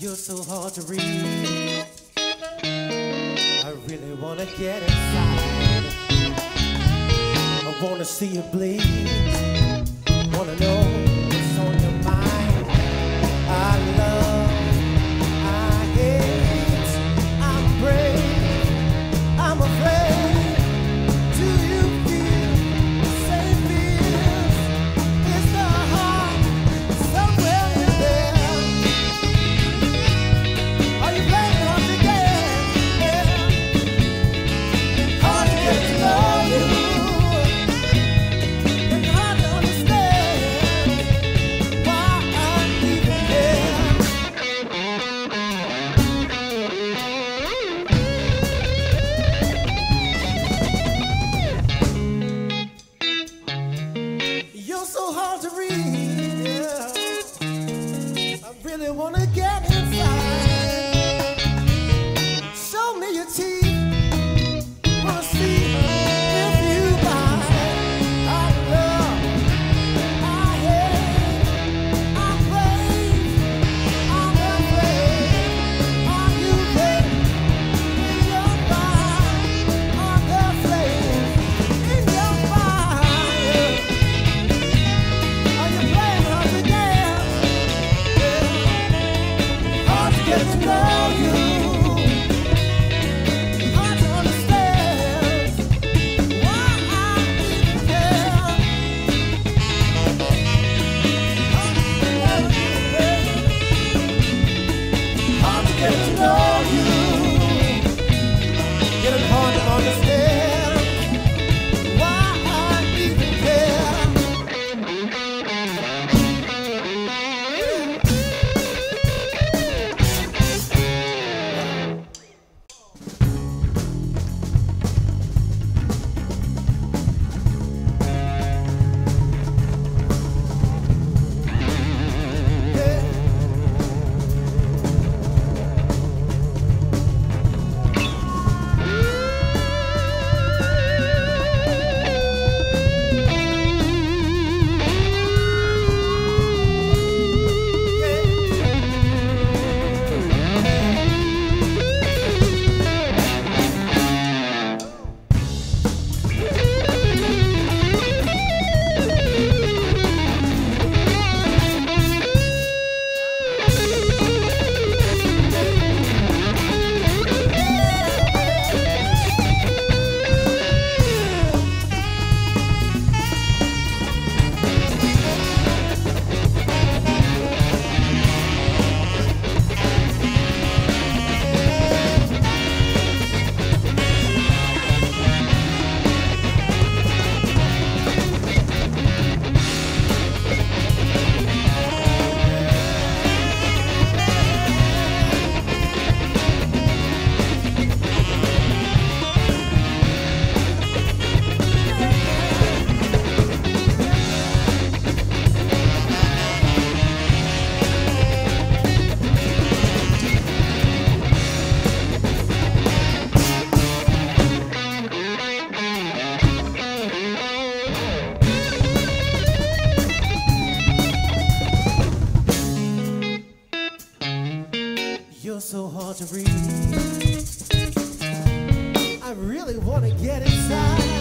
You're so hard to read. I really wanna get inside. I wanna see you bleed. Wanna know. so hard to read. I really wanna get inside.